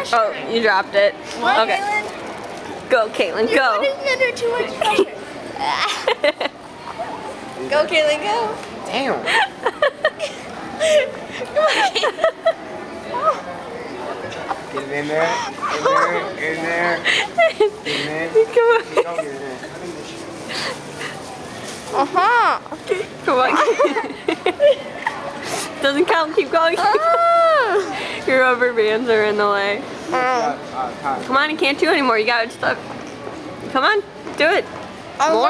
pressure. Oh, you dropped it. What, okay. Caitlin? Go, Caitlin, You're go. putting under too much pressure. go, Caitlin, go. Damn. Come on, Caitlin. Get it in there. In there. In there. In there. Come on. Go get it in. Uh-huh. Come on. Doesn't count. Keep going. Ah. Your rubber bands are in the way. Uh, Come on, you can't do anymore. You got it stuck. Come on, do it. More.